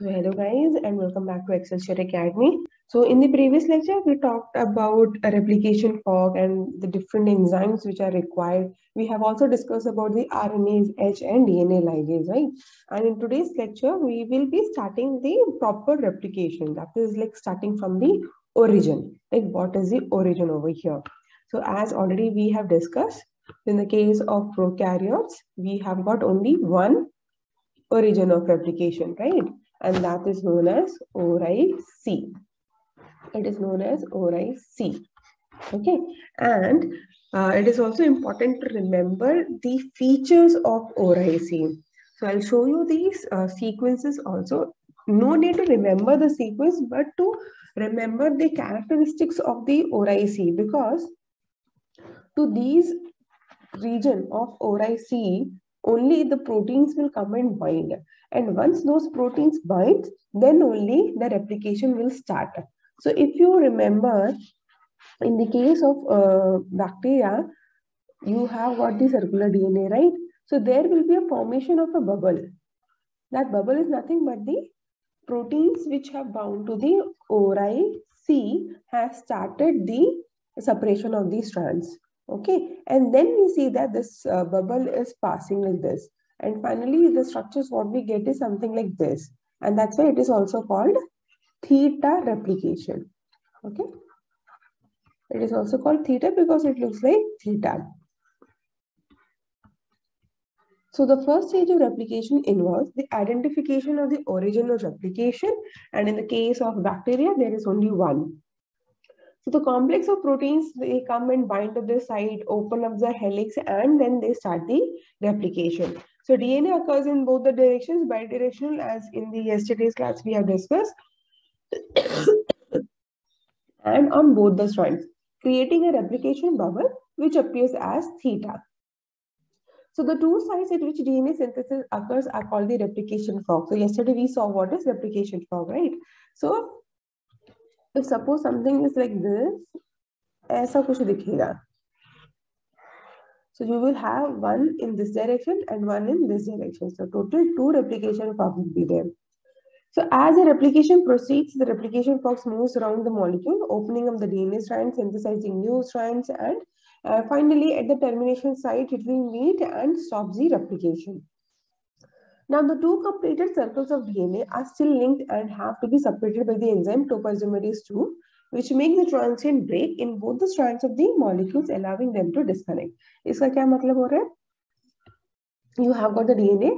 So hello guys and welcome back to Excel Excelsure Academy. So in the previous lecture, we talked about a replication fork and the different enzymes which are required. We have also discussed about the RNase H and DNA ligase, right? And in today's lecture, we will be starting the proper replication. That is like starting from the origin. Like what is the origin over here? So as already we have discussed, in the case of prokaryotes, we have got only one origin of replication, right? And that is known as ORI-C. It is known as ORI-C. Okay, and uh, it is also important to remember the features of ORI-C. So I'll show you these uh, sequences also. No need to remember the sequence, but to remember the characteristics of the ORI-C because to these region of ORI-C, only the proteins will come and bind. And once those proteins bind, then only the replication will start. So if you remember, in the case of uh, bacteria, you have got the circular DNA, right? So there will be a formation of a bubble. That bubble is nothing but the proteins which have bound to the ORI-C has started the separation of these strands okay. And then we see that this uh, bubble is passing like this. And finally the structures what we get is something like this. And that's why it is also called theta replication. Okay. It is also called theta because it looks like theta. So the first stage of replication involves the identification of the origin of replication. And in the case of bacteria there is only one so the complex of proteins, they come and bind to the site, open up the helix, and then they start the replication. So DNA occurs in both the directions, bidirectional, as in the yesterday's class we have discussed, and on both the strands, creating a replication bubble, which appears as theta. So the two sites at which DNA synthesis occurs are called the replication fork. So yesterday we saw what is replication fork, right? So if suppose something is like this aisa kuch dikhega so you will have one in this direction and one in this direction. So total two replication forks will be there. So as the replication proceeds the replication forks moves around the molecule opening up the dna strands synthesizing new strands and uh, finally at the termination site it will meet and stop the replication. Now, the two completed circles of DNA are still linked and have to be separated by the enzyme topoisomerase 2, which makes the transient break in both the strands of the molecules, allowing them to disconnect. क्या मतलब हो रहा है? You have got the DNA.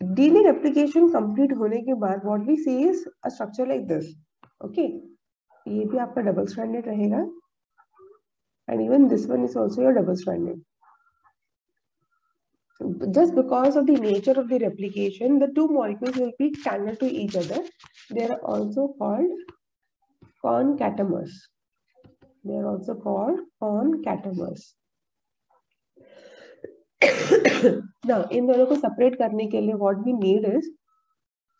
DNA replication complete होने के बाद what we see is a structure like this. Okay. ये भी आपका double stranded रहेगा. And even this one is also your double stranded just because of the nature of the replication, the two molecules will be tangled to each other. They are also called concatemers. They are also called concatemers. now, in the को separate करने what we need is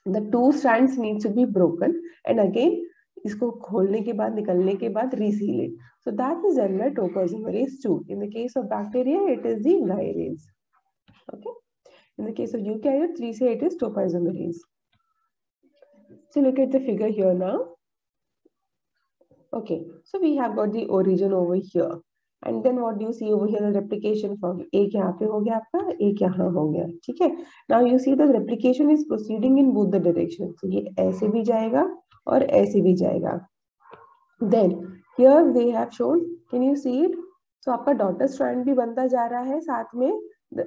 the two strands need to be broken and again इसको खोलने के बाद निकलने के बाद reseal it. So that is when it occurs in case of bacteria, it is the gyrase. Okay. In the case of eukaryote, 3 say it is topoisomerase. So look at the figure here now. Okay, so we have got the origin over here. And then what do see over here form एक यहाँ पे हो गया आपका एक यहाँ हो गया ठीक है now you see that is proceeding in both the direction ये ऐसे भी जाएगा और ऐसे भी जाएगा then here they have shown can you see it so आपका डॉटर स्ट्रैंड भी बनता जा रहा है साथ में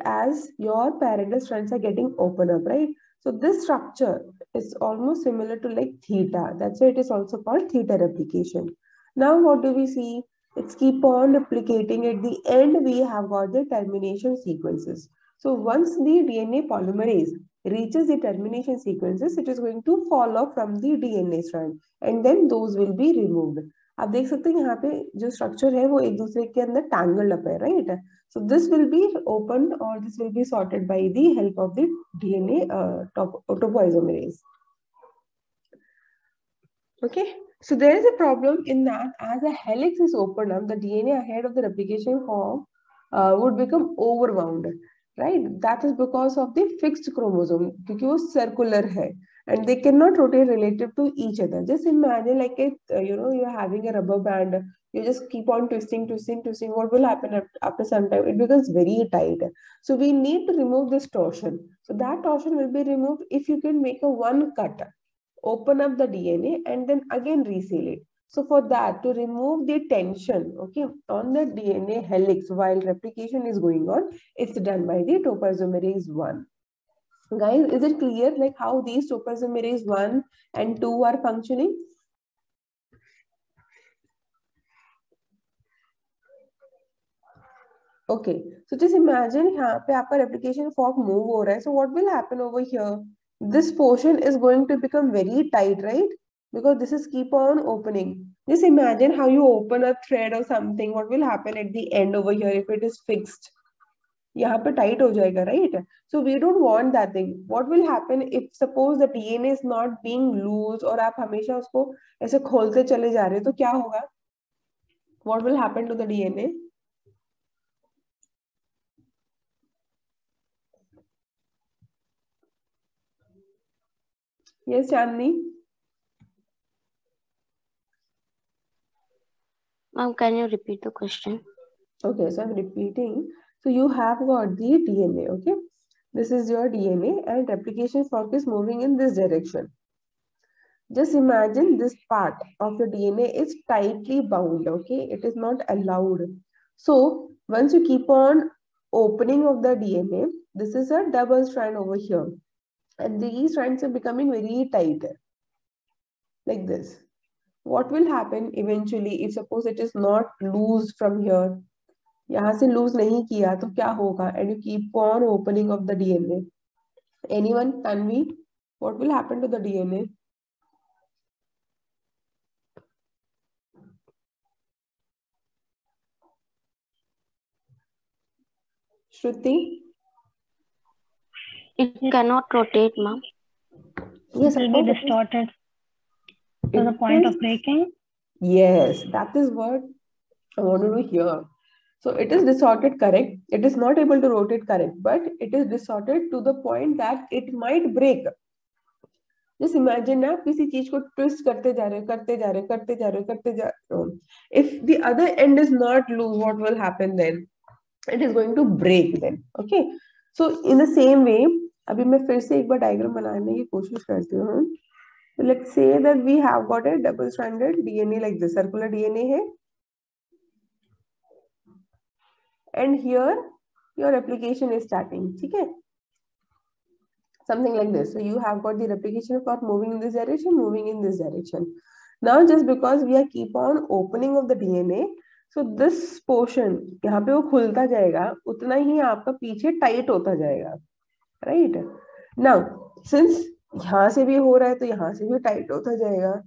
as your parental strands are getting open up, right? So this structure is almost similar to like theta. That's why it is also called theta replication. Now what do we see? It's keep on replicating. At the end, we have got the termination sequences. So once the DNA polymerase reaches the termination sequences, it is going to fall off from the DNA strand and then those will be removed. आप देख सकते हैं यहाँ पे जो structure है वो एक दूसरे के अंदर टैंगल्ड अप है right so this will be open और this will be sorted by the help of the DNA topoisomerase okay so there is a problem in that as a helix is open up the DNA ahead of the replication form would become overwound right that is because of the fixed chromosome क्योंकि वो circular है। And they cannot rotate relative to each other. Just imagine like a, uh, you know, you're having a rubber band, you just keep on twisting, twisting, twisting. What will happen after some time? It becomes very tight. So we need to remove this torsion. So that torsion will be removed if you can make a one cut, open up the DNA and then again reseal it. So for that, to remove the tension, okay, on the DNA helix while replication is going on, it's done by the topoisomerase 1. Guys, is it clear like how these topoisomerase 1 and 2 are functioning? Okay, so just imagine here पे आपका replication fork move हो रहा है. So what will happen over here? This portion is going to become very tight, right? because this is keep on opening. Just imagine how you open a thread or something. What will happen at the end over here if it is fixed? यहाँ पे tight हो जाएगा right so we don't want that thing what will happen if suppose the DNA is not being loose और आप हमेशा उसको ऐसे खोलते चले जा रहे हो तो क्या होगा? What will happen to the DNA yes Chandni ma'am can you repeat the question okay so I am repeating So you have got the DNA, okay? This is your DNA and replication fork is moving in this direction. Just imagine this part of your DNA is tightly bound, okay? It is not allowed. So once you keep on opening of the DNA, this is a double strand over here. And these strands are becoming very tight, like this what will happen eventually if suppose it is not loose from here यहाँ से lose नहीं किया तो क्या होगा and you keep on opening of the DNA anyone Tanvi what will happen to the DNA Shruti it cannot rotate ma'am yes it will be distorted to the point is, of breaking? Yes, that is what I wanted to hear. So it is distorted, correct. It is not able to rotate, correct. But it is distorted to the point that it might break. Just imagine आप किसी चीज़ को twist करते जा रहे हो करते जा रहे हो करते जा रहे हो करते जा रहे हो if the other end is not loose what will happen then it is going to break then okay so in the same way अभी मैं फिर से एक बार डायग्राम बनाने की कोशिश करती हूँ let's say that we have got a double stranded DNA like this, circular DNA here. And here your replication is starting. Okay? Something like this. So you have got the replication part moving in this direction, moving in this direction. Now just because we are keep on opening of the DNA, so this portion यहाँ पे वो खुलता जाएगा उतना ही आपका पीछे tight होता जाएगा राइट नाउ सिंस यहाँ से भी हो रहा है तो यहाँ से भी टाइट होता जाएगा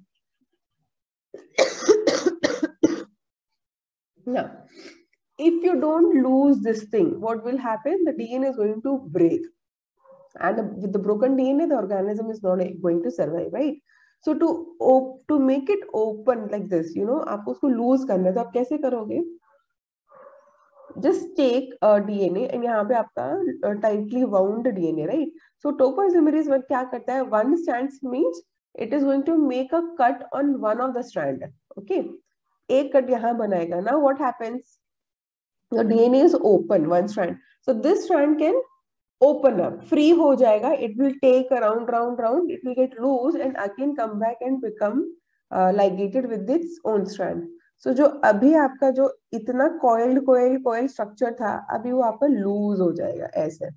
now if you don't lose this thing what will happen the dna is going to break and with the broken dna the organism is not going to survive right so to to make it open like this you know आपको उसको lose करना है तो आप कैसे करोगे just take a DNA and यहाँ पे आपका tightly wound DNA right so topoisomerase one क्या करता है one strands means it is going to make a cut on one of the strand okay एक cut यहाँ बनाएगा now what happens The DNA is open one strand so this strand can open up free हो जाएगा it will take around round round it will get loose and again come back and become uh, ligated with its own strand so so, जो अभी आपका जो इतना coiled कोयल कोयल structure था अभी वो आपका लूज हो जाएगा ऐसे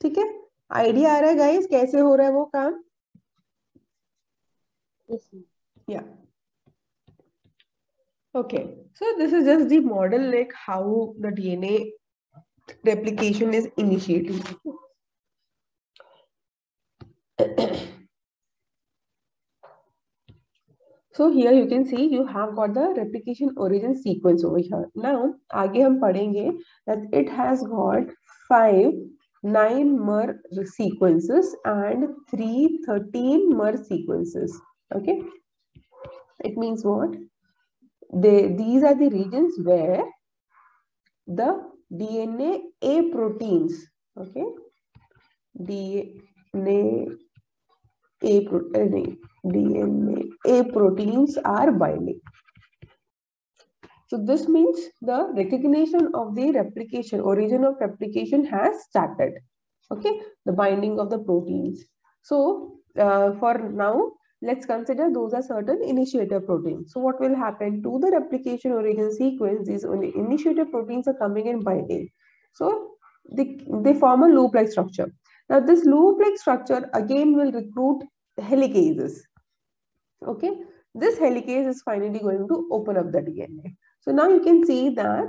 ठीक है आइडिया आ रहा है गाइस कैसे हो रहा है वो काम या okay so this is just the model like how the dna replication is initiating So here you can see you have got the replication origin sequence over here. Now आगे हम पढ़ेंगे that it has got five nine mer sequences and three thirteen mer sequences. Okay, it means what? They these are the regions where the DNA A proteins. Okay, DNA A protein, DNA, A proteins are binding. So this means the recognition of the replication, origin of replication has started. Okay, the binding of the proteins. So uh, for now, let's consider those are certain initiator proteins. So what will happen to the replication origin sequence? These only initiator proteins are coming and binding. So they, they form a loop-like structure. Now this loop-like structure again will recruit helicases. Okay, this helicase is finally going to open up the DNA. So now you can see that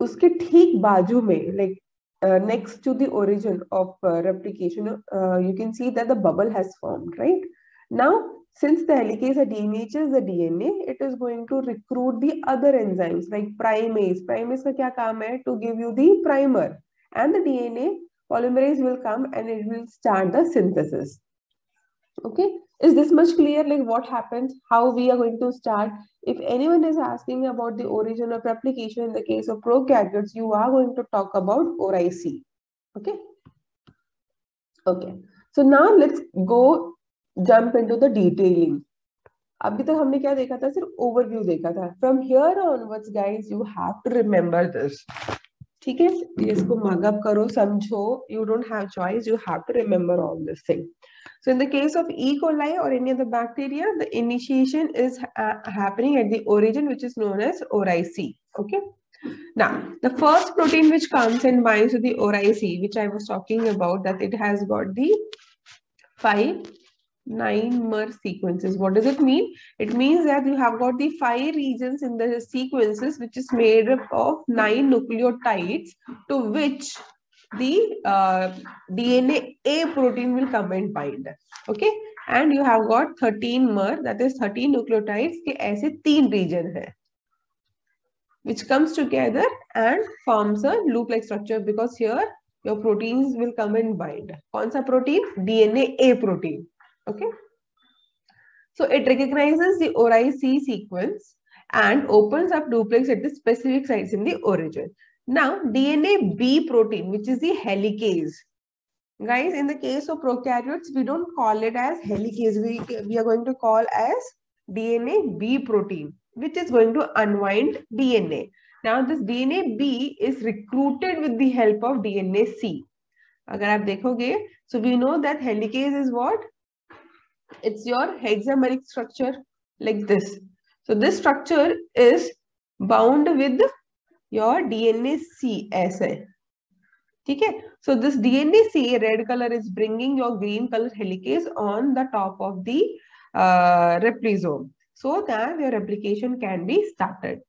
uske theek baju mein, like uh, next to the origin of uh, replication, uh, you can see that the bubble has formed, right? Now, since the helicase denatures the DNA, it is going to recruit the other enzymes like primase. Primase kya kaam hai? To give you the primer. And the DNA polymerase will come and it will start the synthesis. Okay, is this much clear like what happens, how we are going to start? If anyone is asking about the origin of replication in the case of prokaryotes, you are going to talk about ORIC. Okay. Okay. So now let's go jump into the detailing अभी तक हमने क्या देखा था? सिर्फ़ overview देखा था। From here onwards guys you have to remember this ठीक है? इसको मगअप करो समझो। You don't have choice you have to remember all this thing so in the case of E coli और any other bacteria the initiation is happening at the origin which is known as oriC okay Now, the first protein which comes and binds to the ORIC, which I was talking about, that it has got the five nine mer sequences. What does it mean? It means that you have got the five regions in the sequences, which is made up of nine nucleotides to which the uh, DNA A protein will come and bind. Okay. And you have got 13 mer, that is 13 nucleotides के ऐसे तीन region है which comes together and forms a loop-like structure because here your proteins will come and bind. कौन सा protein? DNA A protein. Okay. So it recognizes the ORIC sequence and opens up duplex at the specific sites in the origin. Now, DNA B protein, which is the helicase. Guys, in the case of prokaryotes, we don't call it as helicase. We, we are going to call as DNA B protein, which is going to unwind DNA. Now, this DNA B is recruited with the help of DNA C. अगर आप देखोगे, so we know that helicase is what? It's your hexameric structure like this. So this structure is bound with your DNA C ऐसे ठीक है so this DNA C red color is bringing your green color helicase on the top of the uh, replizome so that your replication can be started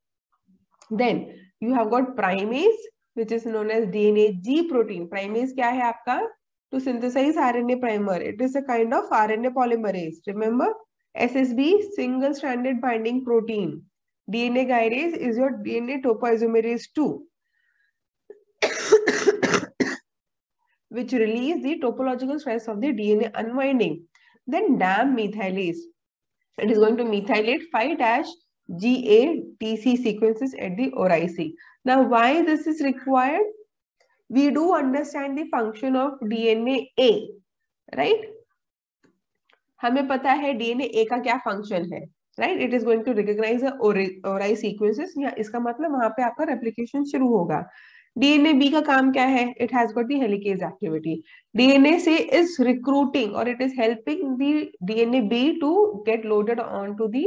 then you have got primase which is known as DNA G protein primase क्या है आपका to synthesize RNA primer it is a kind of RNA polymerase remember SSB single stranded binding protein DNA gyrase is your DNA topoisomerase 2, which release the topological stress of the DNA unwinding. Then DAM methylase. It is going to methylate 5-GATC sequences at the ORIC. Now, why this is required? We do understand the function of DNA A, right? हमें पता है DNA ए का क्या function है right it is going to recognize ori sequences या इसका मतलब वहाँ पे आपका रेप्लिकेशन शुरू होगा। डीएनए बी का काम क्या है? It has got the helicase activity DNA से इज़ रिक्रूटिंग और it is helping the DNA B to get loaded on to the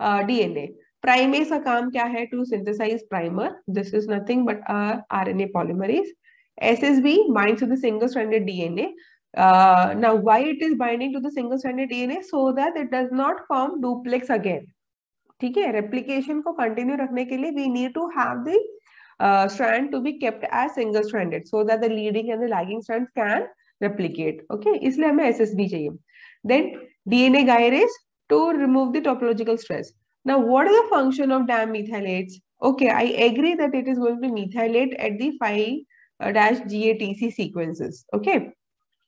DNA primase का काम क्या है? To synthesize primer this is nothing but R N A polymerase S S B mind to the single standard DNA Uh, now, why it is binding to the single-stranded DNA? So that it does not form duplex again. ठीक है replication को continue रखने के लिए we need to have the uh, strand to be kept as single stranded so that the leading and the lagging strands can replicate. Okay, इसलिए हमें SSB चाहिए. Then DNA gyrase to remove the topological stress. Now, what is the function of DAM methylates? Okay, I agree that it is going to methylate at the 5-GATC sequences. Okay.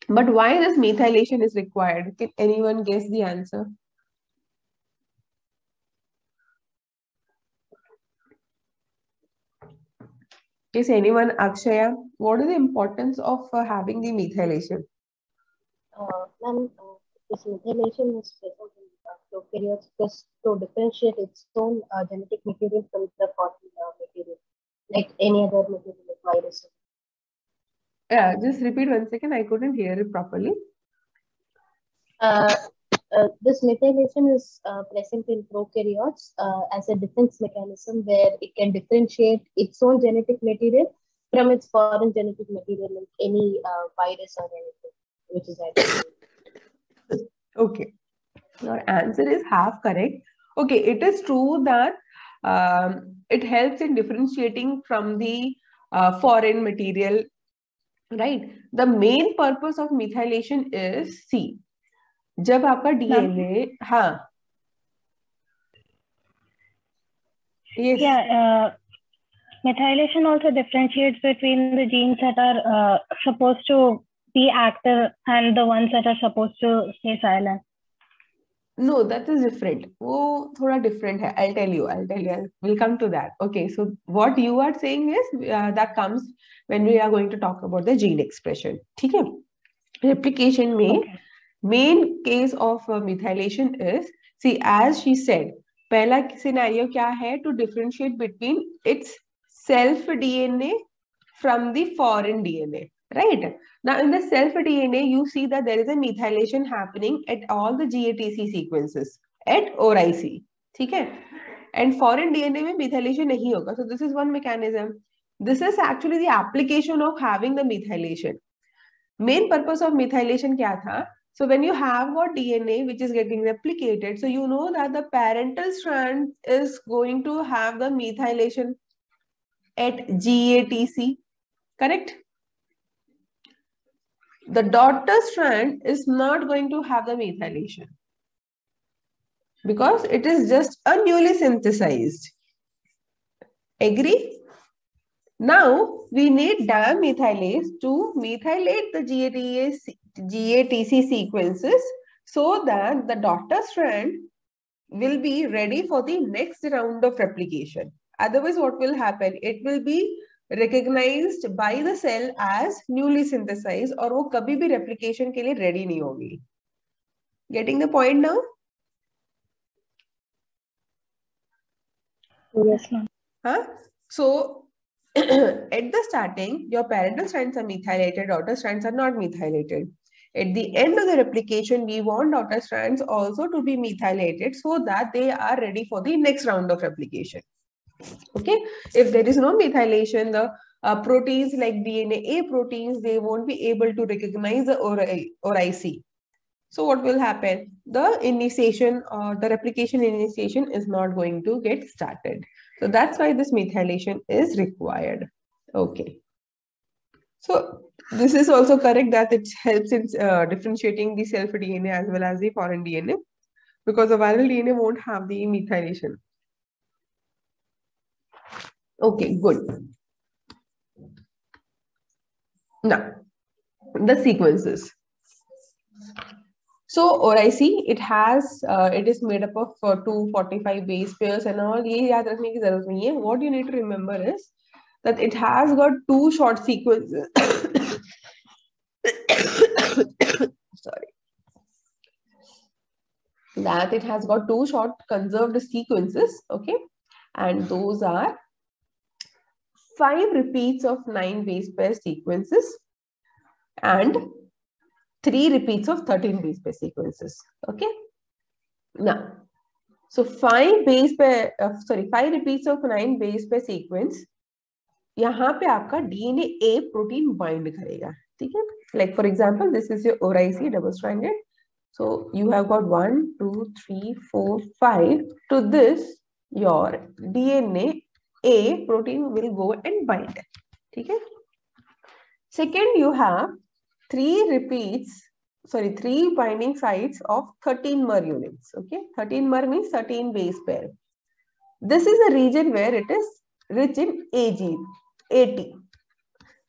But why this methylation is required? Can anyone guess the answer? Is anyone Akshaya? What is the importance of uh, having the methylation? Uh, uh this methylation is present in uh, prokaryotes just to differentiate its own uh, genetic material from the foreign uh, material, like any other material like virus. Yeah, just repeat one second. I couldn't hear it properly. Uh, uh, this methylation is uh, present in prokaryotes uh, as a defense mechanism where it can differentiate its own genetic material from its foreign genetic material like any uh, virus or anything, which is identical. Okay. Your answer is half correct. Okay, it is true that um, it helps in differentiating from the uh, foreign material, right? The main purpose of methylation is see, जब आपका DNA हाँ yes Yeah, uh, methylation also differentiates between the genes that are uh, supposed to be active and the ones that are supposed to stay silent. No, that is different. Oh, thoda different hai. I'll tell you. I'll tell you. I'll, we'll come to that. Okay, so what you are saying is uh, that comes when we are going to talk about the gene expression. ठीक है? Replication में Okay. main case of uh, methylation is see as she said पहला scenario क्या है to differentiate between its self DNA from the foreign DNA right now in the self DNA you see that there is a methylation happening at all the GATC sequences at ORIC ठीक है and foreign DNA में methylation नहीं होगा so this is one mechanism this is actually the application of having the methylation main purpose of methylation क्या था so when you have got DNA which is getting replicated, so you know that the parental strand is going to have the methylation at GATC, correct? The daughter strand is not going to have the methylation because it is just a newly synthesized. Agree? Now we need DAM methylase to methylate the GATC, GATC sequences so that the daughter strand will be ready for the next round of replication. Otherwise, what will happen? It will be recognized by the cell as newly synthesized और वो कभी भी replication के लिए ready नहीं होगी. Getting the point now? Yes, ma'am. Huh? So at the starting, your parental strands are methylated, daughter strands are not methylated. At the end of the replication, we want daughter strands also to be methylated so that they are ready for the next round of replication. Okay, if there is no methylation, the uh, proteins like DNA A proteins, they won't be able to recognize the ORI, ORIC. So what will happen? The initiation or the replication initiation is not going to get started. So that's why this methylation is required. Okay. So this is also correct that it helps in uh, differentiating the self DNA as well as the foreign DNA because the viral DNA won't have the methylation. Okay, good. Now, the sequences. So ORIC, it has, uh, it is made up of uh, 245 base pairs and all. ये याद रखने की जरूरत नहीं है. What you need to remember is that it has got two short sequences. Sorry. That it has got two short conserved sequences, okay? And those are five repeats of nine base pair sequences and three repeats of 13 base pair sequences. Okay. Now, so five base pair, uh, sorry, five repeats of nine base pair sequence. यहाँ पे आपका DNA A protein bind करेगा ठीक है like for example this is your ORIC double stranded so you have got one two three four five to this your DNA a, protein will go and bind. Okay? Second, you have three repeats, sorry, three binding sites of 13 mer units. Okay, 13 mer means 13 base pair. This is a region where it is rich in AG, AT.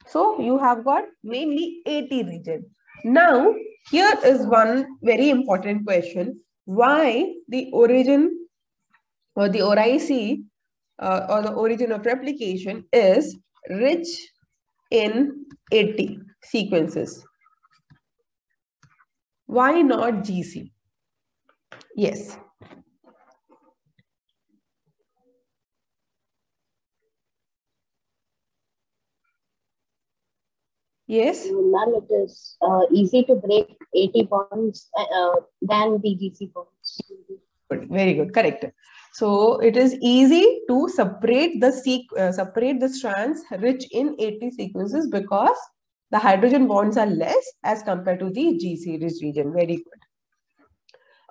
So you have got mainly AT region. Now, here is one very important question. Why the origin or the ORIC uh, or the origin of replication is rich in AT sequences Why not GC? Yes. Yes. Ma'am, it is uh, easy to break AT bonds uh, uh, than the GC bonds. Good. Very good. Correct. So it is easy to separate the sequ uh, separate the strands rich in 80 sequences because the hydrogen bonds are less as compared to the GC rich region. Very good.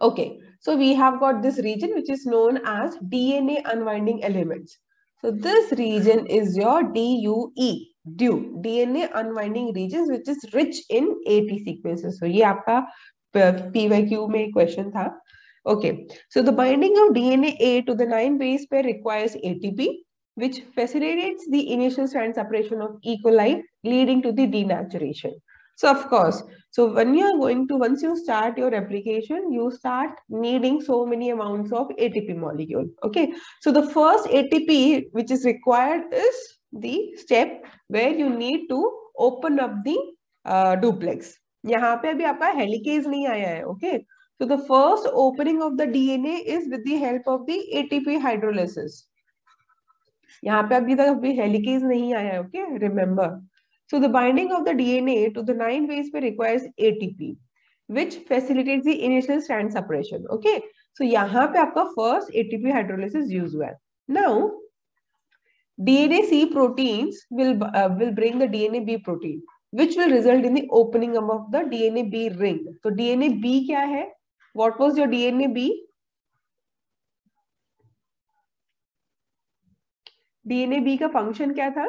Okay, so we have got this region which is known as DNA unwinding elements. So this region is your DUE, DUE, DNA unwinding regions which is rich in 80 sequences. So ये आपका PYQ में question था. Okay, so the binding of DNA A to the 9 base pair requires ATP, which facilitates the initial strand separation of E. coli, leading to the denaturation. So of course, so when you are going to, once you start your application, you start needing so many amounts of ATP molecule. Okay, so the first ATP which is required is the step where you need to open up the uh, duplex. यहाँ पे अभी आपका helicase नहीं आया है okay So the first opening of the DNA is with the help of the ATP hydrolysis. यहाँ पे अभी तक अभी हेलिकेज नहीं आया है okay remember So the binding of the DNA to the 9 base pair requires ATP, which facilitates the initial strand separation. Okay. So यहाँ पे आपका first ATP hydrolysis use हुआ है. Now, DNA C proteins will, uh, will bring the DNA B protein, which will result in the opening up of the DNA B ring. So DNA B क्या है? What was your DNA B? DNA B का function क्या था?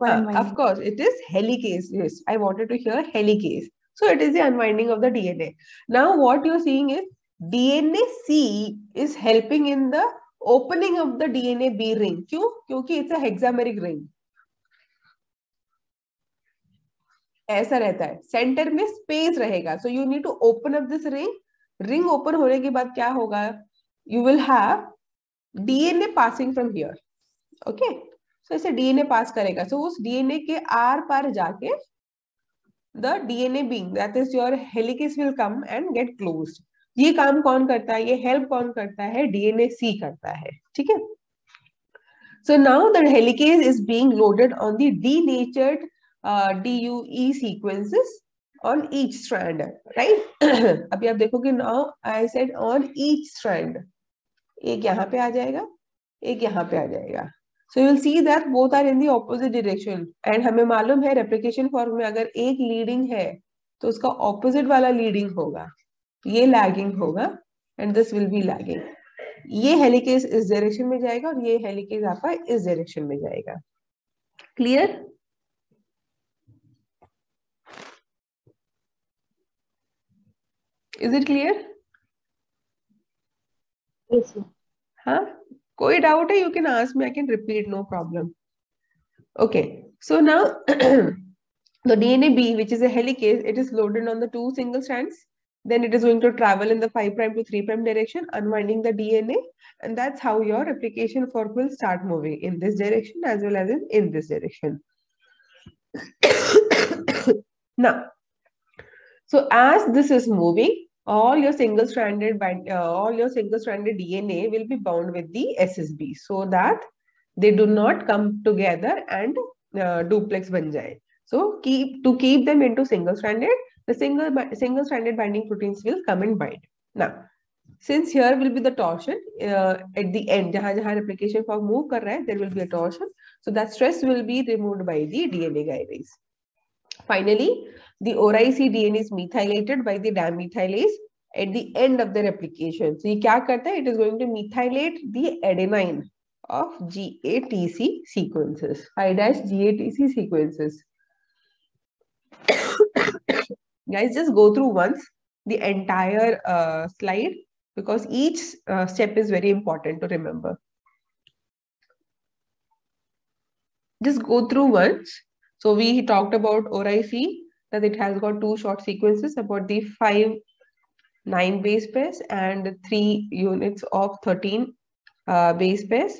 Uh, of course, it is helicase. Yes, I wanted to hear helicase. So it is the unwinding of the DNA. Now what you're seeing is DNA C is helping in the opening of the DNA B ring क्यों? क्योंकि it's a hexameric ring. ऐसा रहता है। Centre में space रहेगा। So you need to open up this ring ring open होने के बाद क्या होगा? You will have DNA passing from here okay so ऐसे डीएनए पास करेगा। सो so, उस डीएनए के आर पार जाके the DNA being that is your helicase will come and get closed ये काम कौन करता है ये हेल्प कौन करता है डीएनए सी करता है ठीक है so now the helicase is being loaded on the denatured DUE sequences on each strand, right? अभी आप देखोगे now I said on each strand. एक यहाँ पे आ जाएगा एक यहाँ पे आ जाएगा so you will see that both are in the opposite direction and हमें मालूम है replication form में अगर एक leading है तो उसका opposite वाला leading होगा ये लैगिंग होगा and this will be lagging ये हेलीकेज इस डायरेक्शन में जाएगा और ये हेलीकेज आपका इस डायरेक्शन में जाएगा। क्लियर इज़ इट क्लियर हाँ? कोई डाउट है? You can ask me I can repeat no problem okay so now the DNA B which is a helicase it is loaded on the two single strands. Then it is going to travel in the 5 prime to 3 prime direction, unwinding the DNA. And that's how your replication fork will start moving in this direction as well as in, in this direction. now, so as this is moving, all your single stranded uh, all your single stranded DNA will be bound with the SSB so that they do not come together and uh, duplex jaye. So keep to keep them into single stranded, the single single stranded binding proteins will come and bind. Now, since here will be the torsion uh, at the end, jahan jahan replication fork move kar raha hai, there will be a torsion. So that stress will be removed by the DNA gyrase. Finally, the ORIC DNA is methylated by the DAM methylase at the end of the replication. So ये क्या करता It is going to methylate the adenine of GATC sequences, I dash GATC sequences. Guys, just go through once the entire uh, slide because each uh, step is very important to remember. Just go through once. So we talked about ORIC, that it has got two short sequences about the five nine base pairs and three units of 13 uh, base pairs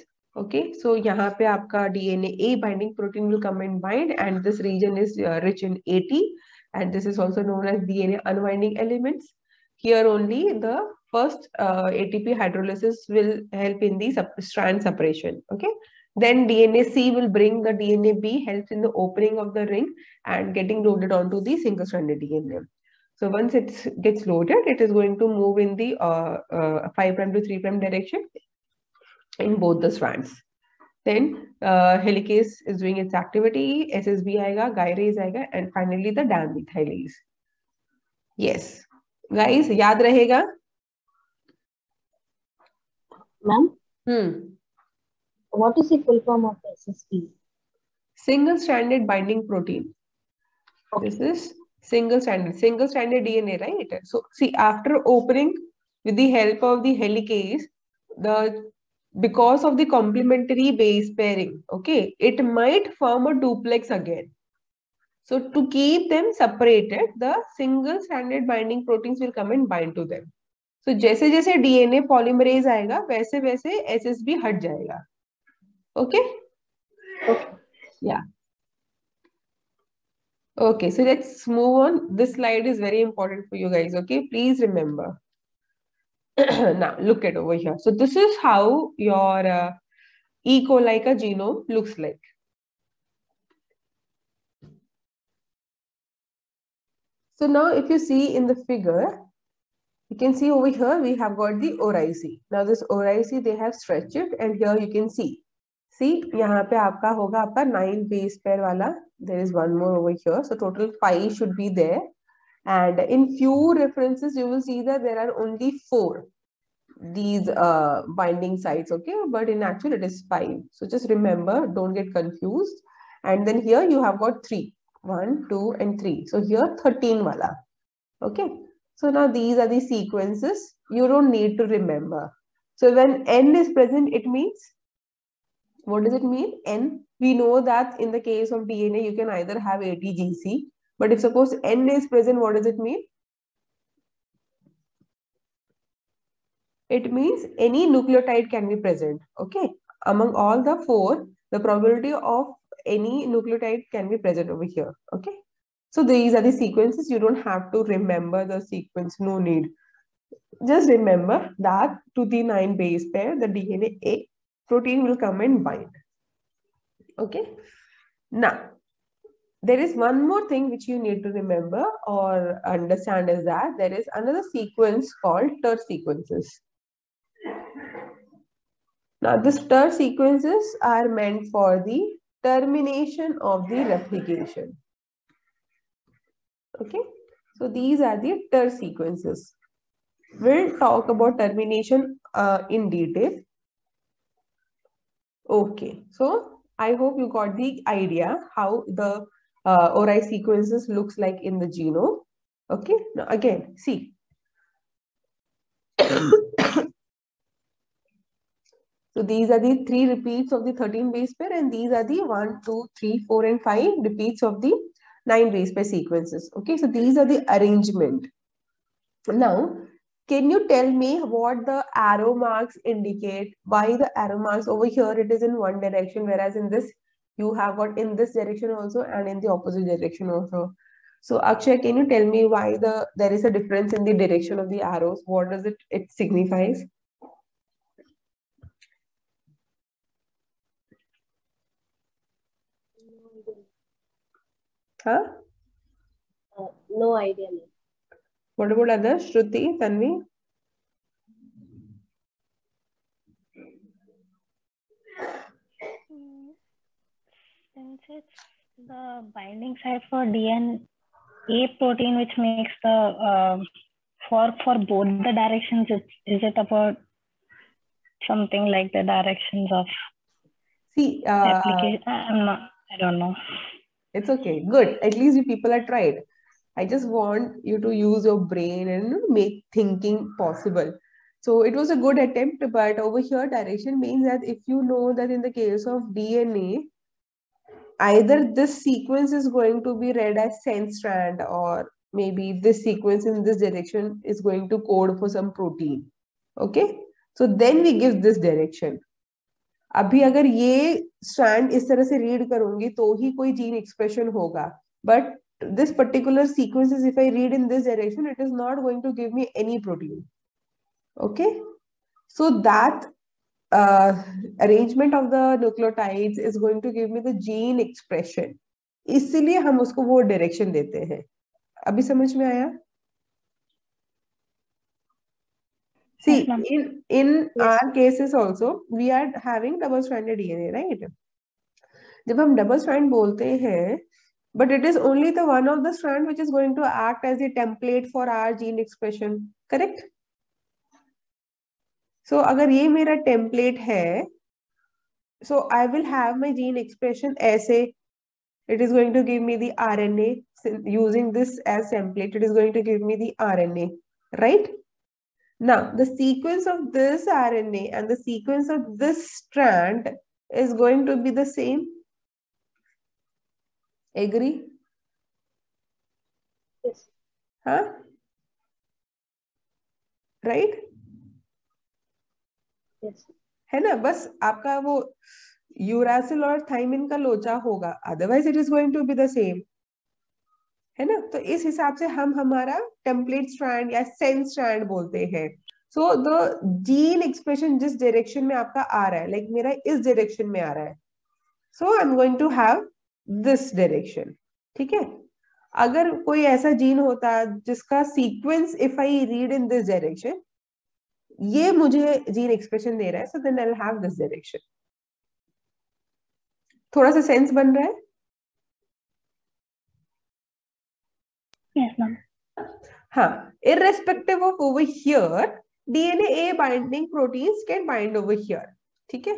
okay so yahan pe aapka dna a binding protein will come and bind and this region is uh, rich in at and this is also known as dna unwinding elements. Here only the first uh, atp hydrolysis will help in the strand separation okay? Then dna c will bring the dna b helps in the opening of the ring and getting loaded onto the single stranded dna so once it gets loaded, it is going to move in the uh, uh, 5 prime to 3 prime direction in both the strands. Then uh, helicase is doing its activity, SSB aega, gyrase aega, and finally the DAM methylase. Yes. Guys, yaad rahega? Ma'am, Hmm. what is the full form of SSP? Single stranded binding protein. This is single stranded, single stranded DNA, right? So see, after opening with the help of the helicase, the because of the complementary base pairing, okay, it might form a duplex again. So to keep them separated, the single stranded binding proteins will come and bind to them. So जैसे जैसे DNA polymerase आएगा वैसे वैसे SSB हट जाएगा. Okay? Okay. Yeah. Okay, so let's move on. This slide is very important for you guys. Okay, please remember. now look at over here. So this is how your uh, E. coli genome looks like. So now if you see in the figure, you can see over here we have got the ORI-C. Now this ORI-C they have stretched it and here you can see. See यहाँ पे आपका होगा आपका nine base pair वाला. There is one more over here. So total five should be there. And in few references, you will see that there are only four these uh, binding sites, okay? But in actual, it is five. So just remember, don't get confused. And then here you have got three, one, two, and three. So here 13 wala, okay? So now these are the sequences. You don't need to remember. So when N is present, it means, what does it mean? N, we know that in the case of DNA, you can either have ATGC, but if suppose N is present, what does it mean? It means any nucleotide can be present. Okay. Among all the four, the probability of any nucleotide can be present over here. Okay. So these are the sequences. You don't have to remember the sequence. No need. Just remember that to the 9 base pair, the DNA A protein will come and bind. Okay. Now, there is one more thing which you need to remember or understand is that there is another sequence called TER sequences. Now, these TER sequences are meant for the termination of the replication. Okay, so these are the TER sequences. We'll talk about termination uh, in detail. Okay, so I hope you got the idea how the uh, ORI sequences looks like in the genome. Okay, now again, see. so these are the three repeats of the 13 base pair and these are the 1, 2, 3, 4 and 5 repeats of the 9 base pair sequences. Okay, so these are the arrangement. Now, can you tell me what the arrow marks indicate? Why the arrow marks over here it is in one direction whereas in this you have got in this direction also and in the opposite direction also. So Akshay, can you tell me why the there is a difference in the direction of the arrows? What does it it signifies? Huh? Uh, no idea. What about others? Shruti, Tanvi? It's the binding site for DNA protein, which makes the uh, for for both the directions, is, is it about something like the directions of See, uh, application? I'm not. I don't know. It's okay. Good. At least you people are tried. I just want you to use your brain and make thinking possible. So it was a good attempt, but over here, direction means that if you know that in the case of DNA, either this sequence is going to be read as sense strand, or maybe this sequence in this direction is going to code for some protein. Okay. so then we give this direction अभी अगर ये strand इस तरह से read करूंगी तो ही कोई जीन एक्सप्रेशन होगा but this particular sequences if i read in this direction it is not going to give me any protein okay so that arrangement of the nucleotides is going to give me the gene expression इसीलिए हम उसको वो direction देते हैं। अभी समझ में आया? See in in our cases also we are having double stranded DNA right जब हम डबल स्ट्रैंड बोलते हैं but it is only the one of the strand which is going to act as a template for our gene expression correct correct? So अगर ये मेरा template है, so I will have my gene expression ऐसे, it is going to give me the RNA, using this as template, it is going to give me the RNA, right? Now, the sequence of this RNA and the sequence of this strand is going to be the same. Agree? Yes. Huh? Right? है ना? बस आपका वो uracil और thymine का लोचा होगा। Otherwise it is going to be the same है ना? तो इस हिसाब से हम हमारा टेम्पलेट स्ट्रैंड या सेंस स्ट्रैंड बोलते हैं। सो द जीन एक्सप्रेशन जिस डायरेक्शन में आपका आ रहा है लाइक like मेरा इस डायरेक्शन में आ रहा है। So I am going to have this direction ठीक है? अगर कोई ऐसा जीन होता जिसका sequence if I read in this direction ये मुझे जीन एक्सप्रेशन दे रहा है so then I have this direction थोड़ा सा सेंस बन रहा है? हाँ in of over here DNA A binding proteins can bind over here ठीक है?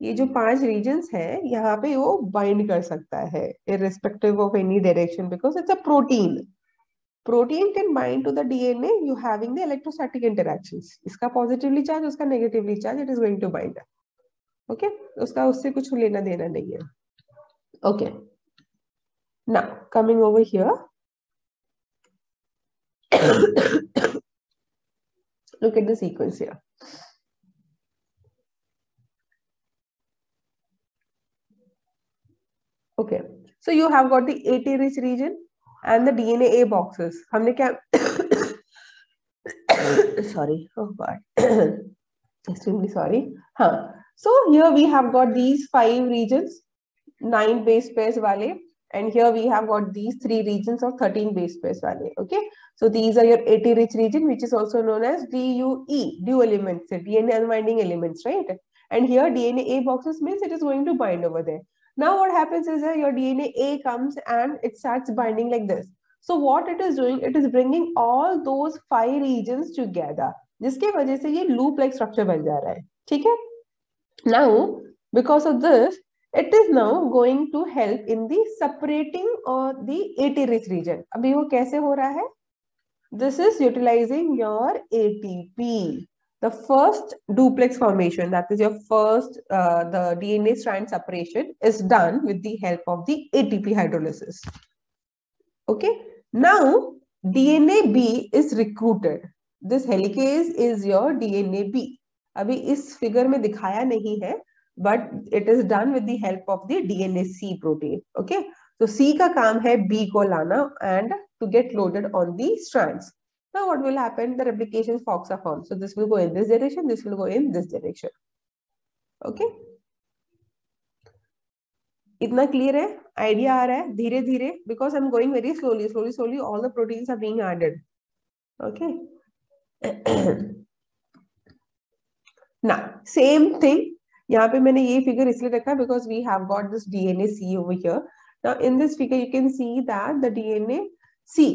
ये जो पाँच रीजन है यहाँ पे वो बाइंड कर सकता है irrespective of any direction because it's a protein protein can bind to the DNA you having the electrostatic interactions इसका positively charge उसका negatively charge it is going to bind okay उसका उससे कुछ लेना देना नहीं है okay now coming over here look at the sequence here. Okay, so you have got the AT rich region and the DNA boxes. हमने क्या sorry, oh god, extremely sorry. Huh. So here we have got these five regions, nine base pairs value, and here we have got these three regions of 13 base pairs value. Okay, so these are your AT rich region, which is also known as DUE, dual elements, DNA unwinding elements, right? And here DNA A boxes means it is going to bind over there. Now what happens is that your DNA A comes and it starts binding like this. So what it is doing, it is bringing all those five regions together. जिसके वजह से ये loop like structure बन जा रहा है ठीक है Now because of this, it is now going to help in the separating or the AT-rich region. अभी वो कैसे हो रहा है This is utilizing your ATP. the first duplex formation that is your first uh, the DNA strand separation is done with the help of the ATP hydrolysis okay now DNA B is recruited this helicase is your DNA B अभी इस figure में दिखाया नहीं है but it is done with the help of the DNA C protein okay so C का काम है B को लाना and to get loaded on the strands Now what will happen? The replication forks are formed. So this will go in this direction, this will go in this direction. Okay? इतना clear है idea आ रहा है धीरे धीरे because I am going very slowly slowly slowly all the proteins are being added okay ना same thing यहाँ पे मैंने ये फिगर इसलिए रखा because we have got this DNA C over here now in this figure you can see that the DNA C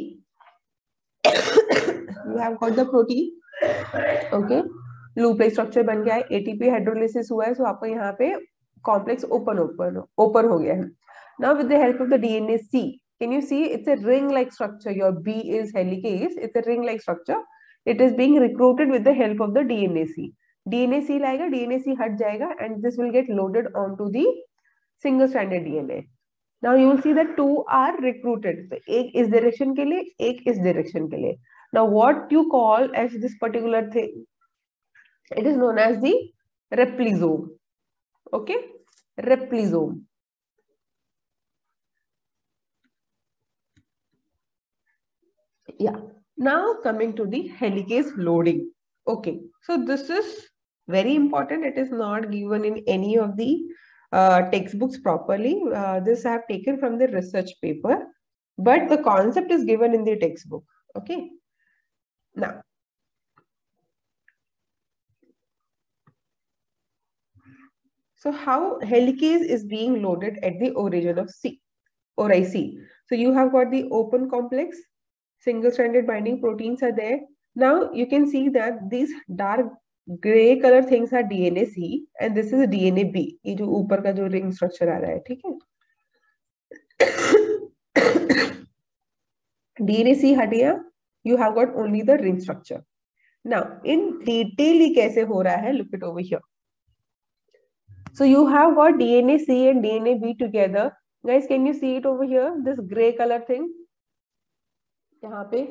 have got the protein okay loop like structure बन गया है ATP hydrolysis हुआ है so आपको यहाँ पे complex open open open हो गया है now with the help of the DNA C can you see it's a ring like structure your B is helicase it's a ring like structure it is being recruited with the help of the DNA C DNA C लाएगा DNA C हट जाएगा and this will get loaded onto the single stranded DNA now you will see that two are recruited so एक इस direction के लिए एक इस direction के लिए now what you call as this particular thing It is known as the replisome. Okay, replisome. Yeah. Now coming to the helicase loading. Okay, so this is very important. It is not given in any of the uh, textbooks properly. Uh, this I have taken from the research paper, but the concept is given in the textbook. Okay. Now, so how helicase is being loaded at the origin of C or IC. So you have got the open complex, single-stranded binding proteins are there. Now you can see that these dark gray color things are DNA C and this is DNA B. ये जो ऊपर का जो ring structure आ रहा है ठीक है DNA C हट गया you have got only the ring structure. Now, in detail, kaise ho raha look it over here. So you have got DNA C and DNA B together. Guys, can you see it over here? This gray color thing. Yahan pe.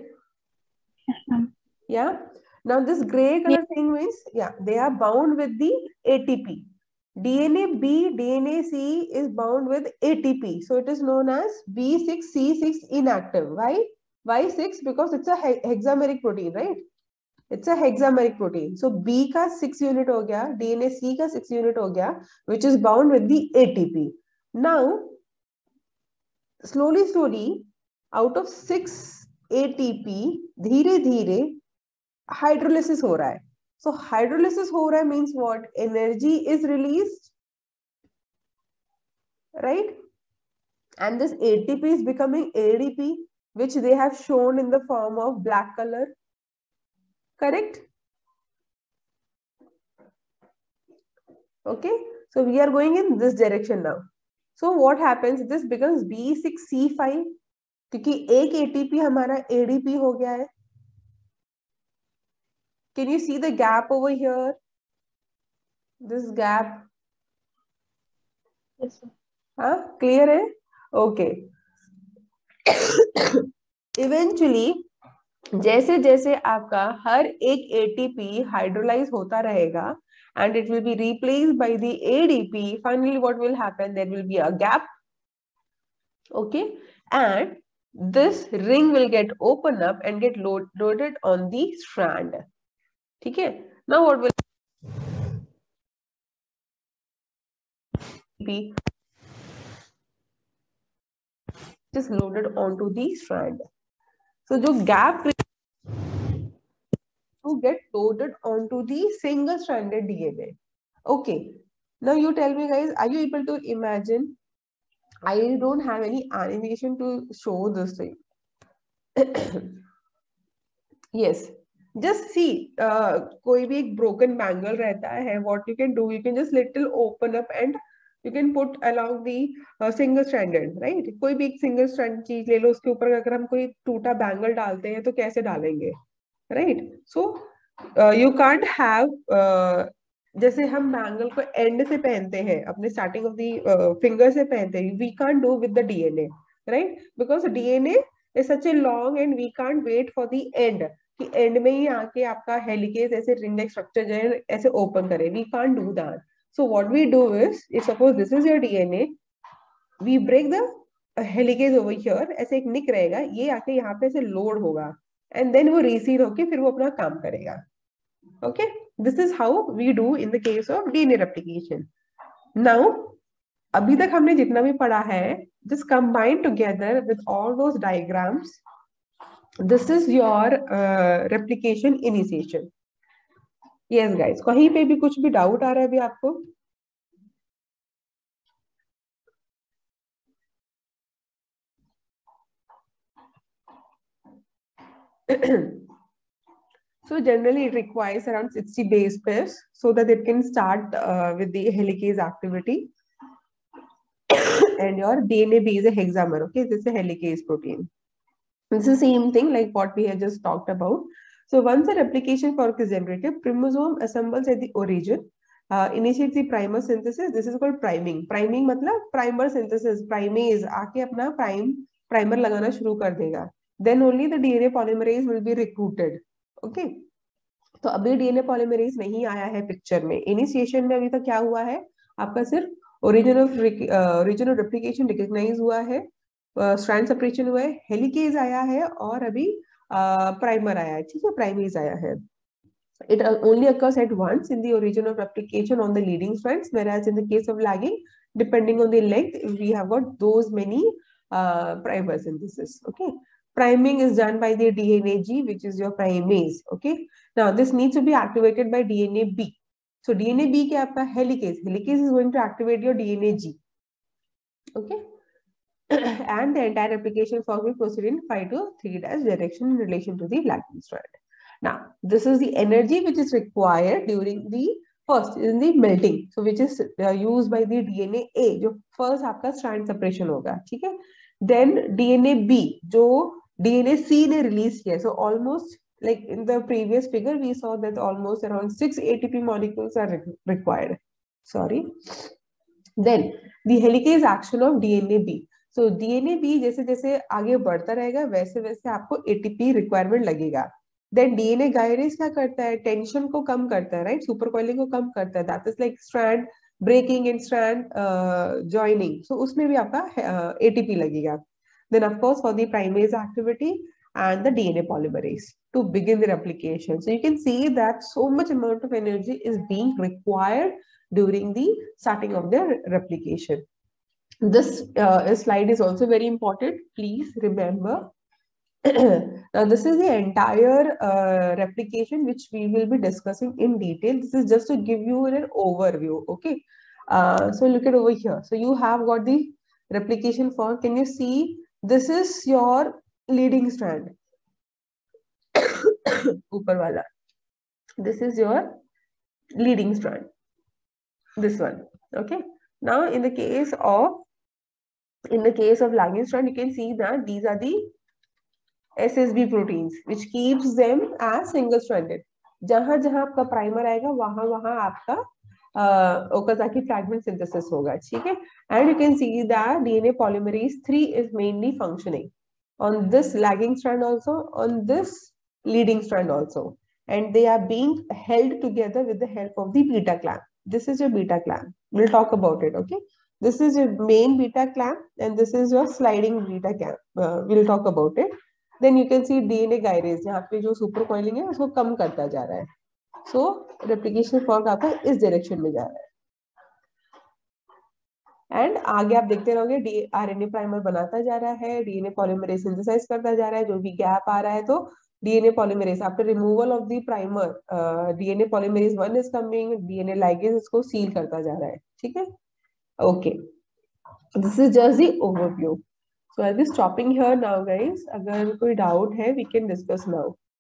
Yeah. Now this gray color thing means, yeah, they are bound with the ATP. DNA B, DNA C is bound with ATP. So it is known as B6C6 inactive, right? Why 6? Because it's a hexameric protein, right? It's a hexameric protein. So B का 6 unit हो गया, DNA C का 6 unit हो गया, which is bound with the ATP. Now, slowly, slowly, out of 6 ATP, धीरे धीरे hydrolysis हो रहा है सो हाइड्रोलिसिस हो रहा है means what energy is released right and this ATP is becoming ADP which they have shown in the form of black color correct okay so we are going in this direction now so what happens this becomes B6C5 क्योंकि एक ATP हमारा ADP हो गया है Can you see the gap over here? This gap. Yes, sir. Huh? Clear है? Okay. Eventually जैसे जैसे आपका हर एक एटीपी हाइड्रोलाइज होता रहेगा and it will be replace by the ADP finally what will happen there will be a gap okay and this ring will get open up and get loaded on the strand ठीक है? ना what will be just loaded onto the strand. So जो gap to get loaded onto the single stranded DNA okay now you tell me guys are you able to imagine I don't have any animation to show this thing yes just see uh, कोई भी एक broken bangle रहता है what you can do you can just little open up and can put along the uh, single stranded right? कोई भी एक single stand चीज़ ले लो उसके ऊपर अगर हम कोई टूटा बैंगल डालते हैं तो कैसे डालेंगे? Right so you can't uh, जैसे हम बैंगल को एंड से पहनते हैं अपने स्टार्टिंग ऑफ़ द फिंगर से पहनते हैं we can't do with the DNA right because DNA is such a long and we can't wait for the end कि एंड में ही आके आपका हेलिकेज ऐसे रिंग स्ट्रक्चर जो है ऐसे ओपन करे। We can't do that So what we do is, if suppose this is your DNA, we break the helicase over here ऐसे एक निक रहेगा ये आके यहाँ पे ऐसे लोड होगा एंड देन वो रिसील होके फिर वो अपना काम करेगा। Okay this is how we do in the case of DNA replication now अभी तक हमने जितना भी पढ़ा है this combined together with all those diagrams this is your replication initiation initiation yes guys कहीं पे भी कुछ भी डाउट आ रहा है अभी आपको So generally it requires around 60 base pairs so that it can start uh, with the helicase activity. and your DNA B is a hexamer, okay? This is a helicase protein. It's the same thing like what we have just talked about. So once a replication fork is generated, chromosome assembles at the origin, uh, initiates the primer synthesis. This is called priming. Priming मतलब primer synthesis, primase आके अपना prime primer लगाना शुरू कर देगा. Then only the DNA polymerase will be recruited. okay तो अभी DNA polymerase नहीं आया है पिक्चर में इनिशिएशन में अभी तक क्या हुआ है आपका सिर्फ़ origin of origin of replication recognize हुआ है स्ट्रैंड uh, सेपरेशन हुआ है हेलिकेज आया है और अभी प्राइमर uh, आया है ठीक है प्राइमेज आया है it only occurs at once in the origin of replication on the leading strands whereas in the case of lagging depending on the length we have got those many uh, primer synthesis okay priming is done by the dna g which is your primase okay now this needs to be activated by dna b so dna b क्या आपका helicase helicase is going to activate your dna g okay and the entire replication fork will proceed in 5 to 3 dash direction in relation to the lagging strand. Now, this is the energy which is required during the first in the melting, so which is uh, used by the DNA A, जो first आपका strand separation होगा, ठीक है? Then DNA B, जो DNA C ने release किया, so almost like in the previous figure we saw that almost around six ATP molecules are re required. Sorry. Then the helicase action of DNA B. So DNA भी जैसे जैसे आगे बढ़ता रहेगा वैसे वैसे आपको एटीपी रिक्वायरमेंट लगेगा। देन डीएनए गायरेज क्या करता है? टेंशन को कम करता है राइट सुपर कॉइलिंग को कम करता है। That is like strand breaking and strand joining सो उसमें भी आपका एटीपी uh, लगेगा। Then of course for the primase activity and the DNA polymerase to begin the replication. So you can see that so much amount of energy is being required during the starting of the replication. This uh, slide is also very important. Please remember. now, this is the entire uh, replication which we will be discussing in detail. This is just to give you an overview. Okay. Uh, so look at over here. So you have got the replication fork. Can you see? This is your leading strand. This is your leading strand. This one. Okay. Now, in the case of in the case of lagging you can see that these are the SSB proteins, which keeps them as single stranded. जहां जहां आपका primer आएगा वहां वहां आपका Okazaki fragment synthesis होगा ठीक है and you can see that DNA 3 is mainly functioning on this lagging strand also, on this leading strand also. And they are being held together with the help of the beta clamp. This is your beta clamp. We'll talk about it, okay? This is your main beta clamp and this is your sliding beta clamp. Uh, we'll talk about it. Then you can see DNA gyrase यहाँ पे जो super coiling है उसको कम करता जा रहा है सो replication fork आपका इस डायरेक्शन में जा रहा है एंड आगे आप देखते रहोगे डी प्राइमर बनाता जा रहा है डीएनए पॉलीमरेज सिंथेसाइज करता जा रहा है जो भी गैप आ रहा है तो DNA polymerase after removal of the primer DNA polymerase one is coming DNA ligase इसको सील करता जा रहा है ठीक है Okay. This is just the overview. So I'll be stopping here now, guys. Agar koi doubt hai, we can discuss now.